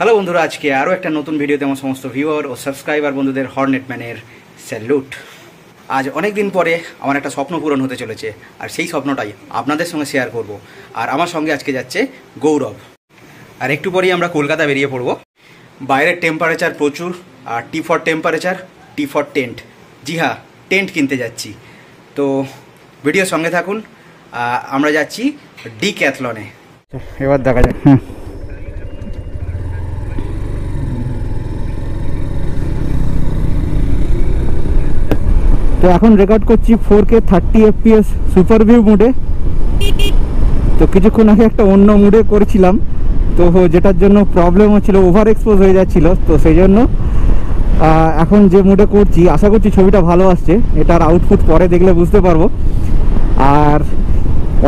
Hello বন্ধুরা, আজকে আরও একটা নতুন ভিডিওতে আমার সমস্ত ভিউয়ার ও সাবস্ক্রাইবার বন্ধুদের হর্নেট ম্যানের স্যালুট। আজ অনেক দিন পরে আমার একটা স্বপ্ন পূরণ হতে চলেছে, আর সেই স্বপ্নটাই আপনাদের সঙ্গে শেয়ার করব। আর আমার সঙ্গে আজকে যাচ্ছে গৌরব। আর একটু পরেই আমরা কলকাতা বেরিয়ে পড়ব। বাইরের টেম্পারেচার প্রচুর, আর T for temperature T for tent জি হ্যাঁ টেন্ট কিনতে যাচ্ছি। তো ভিডিওর সঙ্গে থাকুন আমরা যাচ্ছি ডি ক্যাথলনে। এবার দেখা যাক। তো এখন রেকর্ড করছি four K thirty FPS super view মুডে তো কিছুক্ষণ আগে একটা অন্য মুডে করেছিলাম। তো যেটার জন্য প্রবলেম হচ্ছিল ওভার এক্সপোজ হয়ে যাচ্ছিল। তো সেই জন্য এখন যে মুডে করছি, আশা করছি ছবিটা ভালো আসছে। এটার আউটপুট পরে দেখলে বুঝতে পারব। আর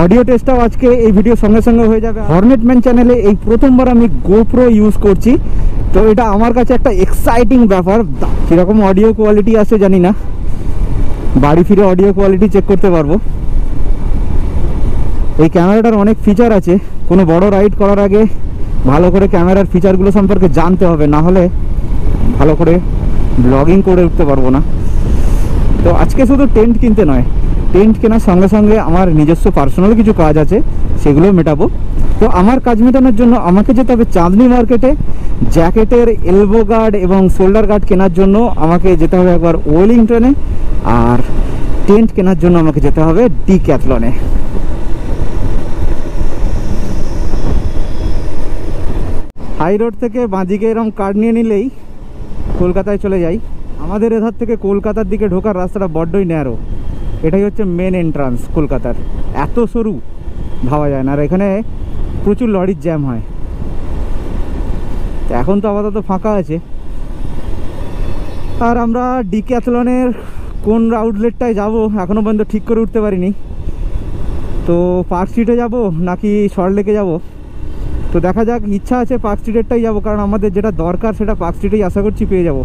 অডিও টেস্টটাও আজকে এই ভিডিও সঙ্গে সঙ্গে হয়ে যাবে। হর্নেট ম্যান চ্যানেলে এই প্রথমবার আমি গোপ্রো ইউজ করছি। তো এটা আমার কাছে একটা এক্সাইটিং ব্যাপার। কীরকম অডিও কোয়ালিটি আছে জানি না। বাড়ি ফিরে অডিও কোয়ালিটি চেক করতে পারব। এই ক্যামেরাটার অনেক ফিচার আছে। কোনো বড় রাইড করার আগে ভালো করে ক্যামেরার ফিচারগুলো সম্পর্কে জানতে হবে, না হলে ভালো করে ব্লগিং করে উঠতে পারব না। তো আজকে শুধু টেন্ট কিনতে নয় টেন্ট কেনার সঙ্গে সঙ্গে আমার নিজস্ব পার্সোনাল কিছু কাজ আছে, সেগুলো মেটাবো। তো আমার কাজ মেটানোর জন্য আমাকে যেতে হবে চাঁদনি মার্কেটে জ্যাকেটের এলবো গার্ড এবং শোল্ডার গার্ড কেনার জন্য আমাকে যেতে হবে একবার ওয়েলিংটনে আর টেন্ট কেনার জন্য আমাকে যেতে হবে ডি ক্যাথলনে হাই রোড থেকে বাঁদিকে এরকম কার্ড নিয়ে নিলেই কলকাতায় চলে যাই। আমাদের এধার থেকে কলকাতার দিকে ঢোকার রাস্তাটা বড্ডই ন্যারো এটাই হচ্ছে মেন এন্ট্রান্স কলকাতার। এত সরু, ভাবা যায় না। আর এখানে প্রচুর লরির জ্যাম হয়। এখন তো আপাতত ফাঁকা আছে। আর আমরা ডিক্যাথলনের কোন আউটলেটটায় যাব? এখনও পর্যন্ত ঠিক করে উঠতে পারিনি। তো পার্ক স্ট্রিটে যাব নাকি সল্টলেকে যাব? তো দেখা যাক, ইচ্ছা আছে পার্ক স্ট্রিটেরটাই যাব, কারণ আমাদের যেটা দরকার সেটা পার্ক স্ট্রিটেই আশা করছি পেয়ে যাব।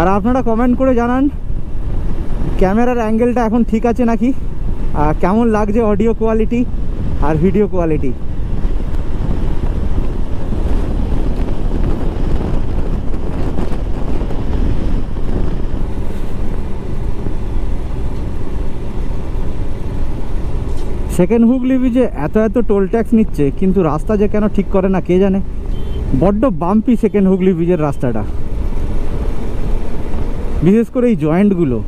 আর আপনারা কমেন্ট করে জানান, ক্যামেরার অ্যাঙ্গেলটা এখন ঠিক আছে নাকি? আর কেমন লাগছে অডিও কোয়ালিটি আর ভিডিও কোয়ালিটি সেকেন্ড হুগলি ব্রিজে এত এত টোল ট্যাক্স নিচ্ছে, কিন্তু রাস্তা যে কেন ঠিক করে না, কে জানে? বড্ড বাম্পি সেকেন্ড হুগলি ব্রিজের রাস্তাটা। বিশেষ করে এই জয়েন্টগুলো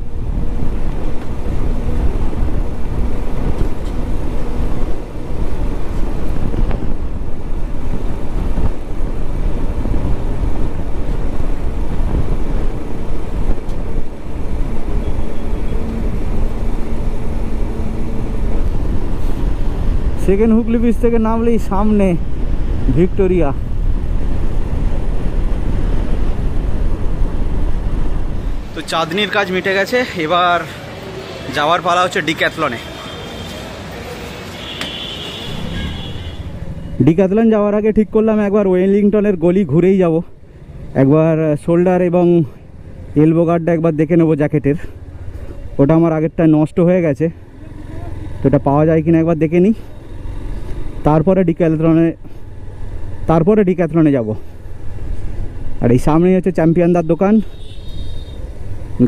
সেকেন্ড হুগলি ব্রিজ থেকে নামলেই সামনে ভিক্টোরিয়া। তো চাঁদনির কাজ মিটে গেছে এবার যাওয়ার পালা হচ্ছে ডিক্যাথলনে। ডিক্যাথলন যাওয়ার আগে ঠিক করলাম একবার ওয়েলিংটনের গলি ঘুরেই যাব। একবার শোল্ডার এবং এলবো গার্ডটা একবার দেখে নেব জ্যাকেটের। ওটা আমার আগেরটায় নষ্ট হয়ে গেছে। তো এটা পাওয়া যায় কিনা একবার দেখে নিই। তারপরে ডিক্যাথলনে তারপরে ডিক্যাথলনে যাব। আর এই সামনেই হচ্ছে চ্যাম্পিয়নদার দোকান।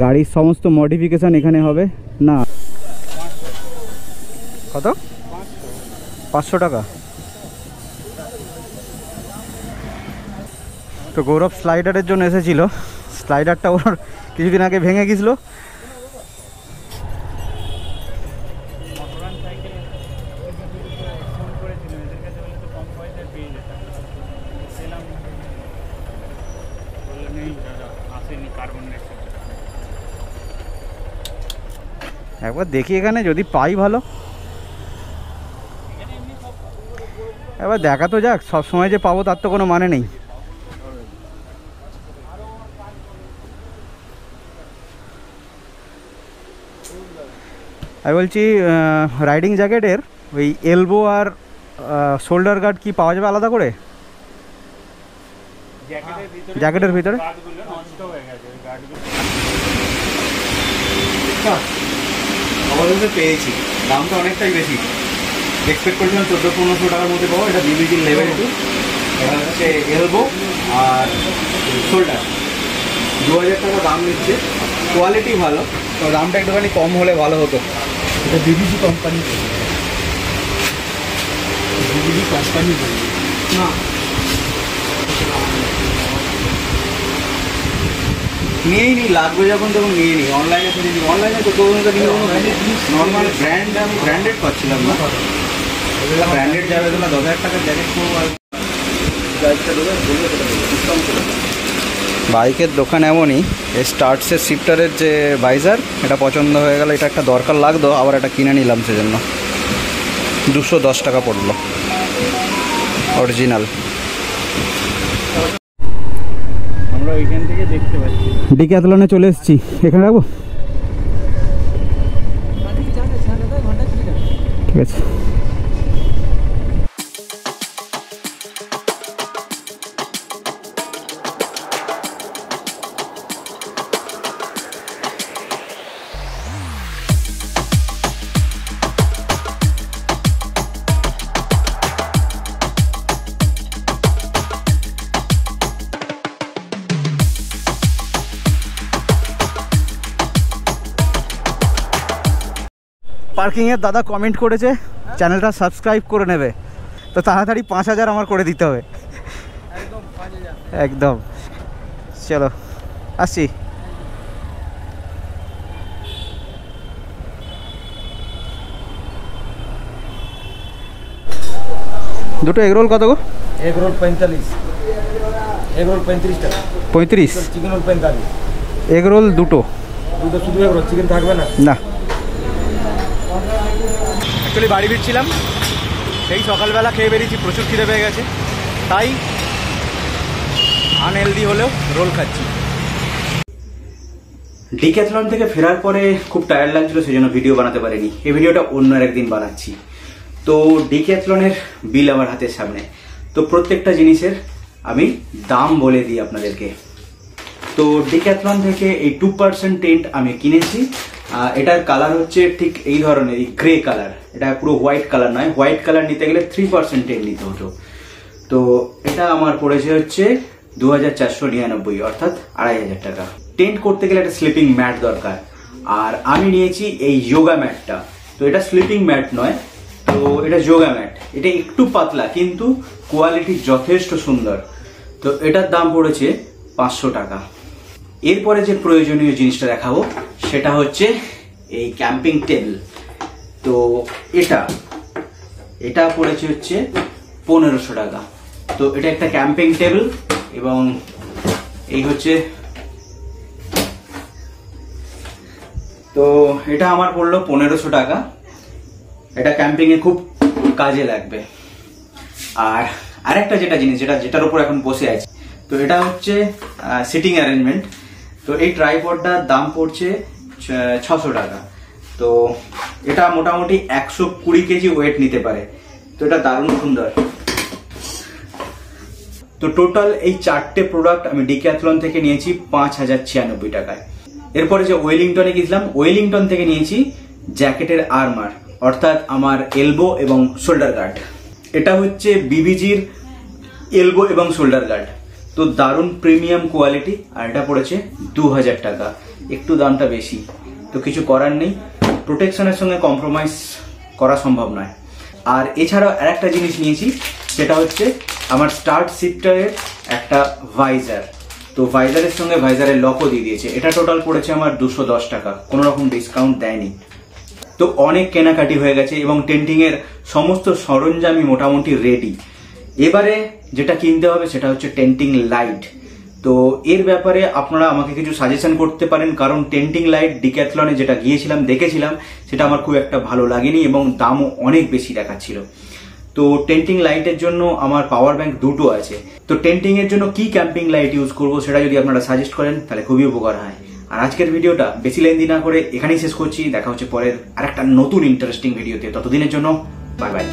গাড়ির সমস্ত মডিফিকেশান এখানে হবে। না। কত? পাঁচশো টাকা। তো গৌরব স্লাইডারের জন্য এসেছিল। স্লাইডারটা ওর কিছুদিন আগে ভেঙে গেছিল একবার দেখি এখানে যদি পাই ভালো। এবার দেখা তো যাক সব সময় যে পাবো তার তো কোনো মানে নেই। আমি বলছি রাইডিং জ্যাকেটের ওই এলবো আর শোল্ডার গার্ড কি পাওয়া যাবে আলাদা করে জ্যাকেটের ভিতরে জ্যাকেটের ভিতরে গার্ডগুলো নষ্ট হয়ে গেছে ওই গার্ডগুলো একটা অবশেষে পেয়েছি। দামটা অনেকটাই বেশি। এক্সপেক্ট করেছিলাম চোদ্দ পনেরোশো টাকার মধ্যে পাবো এটা বিবিজির লেভেল টু এটা হচ্ছে এলবো আর শোল্ডার দু হাজার টাকা দাম নিচ্ছে। কোয়ালিটি ভালো তো দামটা একটুখানি কম হলে ভালো হতো। এটা বিবিসি কোম্পানি বিবিসি কোম্পানি না নিয়েই নি লাগবে যখন তখন নিয়ে নিই অনলাইনে নিই অনলাইনে তো তখন তো নর্মাল ব্র্যান্ড আমি ব্র্যান্ডেড পাচ্ছিলাম না। ব্র্যান্ডেড যাবে তো না দশ হাজার টাকার জ্যাকেট করব আর বাইকের দোকান এমনই এই স্টার্টসের শিফটারের যে ভাইজার এটা পছন্দ হয়ে গেল। এটা একটা দরকার লাগতো আবার এটা কিনে নিলাম সেজন্য। দুশো দশ টাকা পড়ল। অরিজিনাল আমরা ওইখান থেকে দেখতে পাচ্ছি। ডিকে আতলনে চলে এসেছি। এখানে রাখব? ঠিক আছে। পার্কিংয়ের দাদা কমেন্ট করেছে চ্যানেলটা সাবস্ক্রাইব করে নেবে। তো তাড়াতাড়ি পাঁচ হাজার আমার করে দিতে হবে। একদম চলো আসছি। দুটো এগরোল কত গো? এক রোল পঁয়তাল্লিশ। এক রোল পঁয়ত্রিশ টাকা। পঁয়ত্রিশ। চিকেন রোল পঁয়তাল্লিশ। এগরোল দুটো। দুটো শুধু এক রোল চিকেন থাকবে না? না। অ্যাকচুয়ালি বাড়ি ফিরছিলাম। সেই সকালবেলা খেয়ে বেরিয়েছি, প্রচুর খিদে পেয়ে গেছে। তাই আনহেলদি হলেও রোল খাচ্ছি। ডিক্যাথলন থেকে ফেরার পরে খুব টায়ার্ড লাগছিল সেই জন্য ভিডিও বানাতে পারিনি। এই ভিডিওটা অন্য একদিন বানাচ্ছি। তো ডিক্যাথলনের বিল আমার হাতের সামনে। তো প্রত্যেকটা জিনিসের আমি দাম বলে দিই আপনাদেরকে। তো ডিক্যাথলন থেকে এই টু পার্সেন্ট টেন্ট আমি কিনেছি। এটার কালার হচ্ছে ঠিক এই ধরনের, এই গ্রে কালার এটা পুরো হোয়াইট কালার নয়। হোয়াইট কালার নিতে গেলে থ্রি পার্সেন্ট টেন্ট নিতে হতো। তো এটা আমার পড়েছে হচ্ছে দু হাজার চারশো নিরানব্বই, অর্থাৎ আড়াই হাজার টাকা। টেন্ট করতে গেলে একটা স্লিপিং ম্যাট দরকার। আর আমি নিয়েছি এই যোগা ম্যাটটা তো এটা স্লিপিং ম্যাট নয়, তো এটা যোগা ম্যাট এটা একটু পাতলা, কিন্তু কোয়ালিটি যথেষ্ট সুন্দর। তো এটার দাম পড়েছে পাঁচশো টাকা। এরপরে যে প্রয়োজনীয় জিনিসটা দেখাবো, সেটা হচ্ছে এই ক্যাম্পিং টেবিল। তো এটা এটা পড়েছে হচ্ছে পনেরোশো টাকা। তো এটা একটা ক্যাম্পিং টেবিল এবং এই হচ্ছে, তো এটা আমার পড়ল পনেরোশো টাকা। এটা ক্যাম্পিং এ খুব কাজে লাগবে। আর আরেকটা যেটা জিনিস, যেটা, যেটার উপর এখন বসে আছে, তো এটা হচ্ছে সিটিং অ্যারেঞ্জমেন্ট তো এই ট্রাইপডটার দাম পড়ছে ছশো টাকা। তো এটা মোটামুটি একশো কুড়ি কেজি ওয়েট নিতে পারে। তো এটা দারুণ সুন্দর। তো টোটাল এই চারটে প্রোডাক্ট আমি ডিক্যাথলন থেকে নিয়েছি পাঁচ হাজার ছিয়ানব্বই টাকায়। এরপরে যে ওয়েলিংটনে গেছিলাম ওয়েলিংটন থেকে নিয়েছি জ্যাকেটের আর্মার অর্থাৎ আমার এলবো এবং শোল্ডার গার্ড এটা হচ্ছে বিবিজির এলবো এবং শোল্ডার গার্ড তো দারুণ প্রিমিয়াম কোয়ালিটি, আর এটা পড়েছে দু হাজার টাকা। একটু দামটা বেশি, তো কিছু করার নেই। প্রোটেকশনের সঙ্গে কম্প্রোমাইজ করা সম্ভব নয়। আর এছাড়াও আর একটা জিনিস নিয়েছি, সেটা হচ্ছে আমার স্টার্ট সিটটারের একটা ভাইজার তো ভাইজারের সঙ্গে ভাইজারের লকও দিয়ে দিয়েছে। এটা টোটাল পড়েছে আমার দুশো দশ টাকা। কোনো রকম ডিসকাউন্ট দেয়নি। তো অনেক কেনাকাটি হয়ে গেছে এবং টেন্টিং এর সমস্ত সরঞ্জামই মোটামুটি রেডি এবারে যেটা কিনতে হবে সেটা হচ্ছে টেন্টিং লাইট। তো এর ব্যাপারে আপনারা আমাকে কিছু সাজেশন করতে পারেন, কারণ টেন্টিং লাইট ডিক্যাথলনে যেটা গিয়েছিলাম, দেখেছিলাম, সেটা আমার খুব একটা ভালো লাগেনি এবং দামও অনেক বেশি দেখাচ্ছিল। তো টেন্টিং লাইটের জন্য আমার পাওয়ার ব্যাংক দুটো আছে। তো টেন্টিং এর জন্য কি ক্যাম্পিং লাইট ইউজ করব সেটা যদি আপনারা সাজেস্ট করেন, তাহলে খুবই উপকার হয়। আর আজকের ভিডিওটা বেশি লেন্দি না করে এখানেই শেষ করছি। দেখা হচ্ছে পরের আরেকটা নতুন ইন্টারেস্টিং ভিডিওতে ততদিনের জন্য বাই বাই